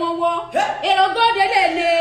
wọn wọ èrò góòdì eléèlé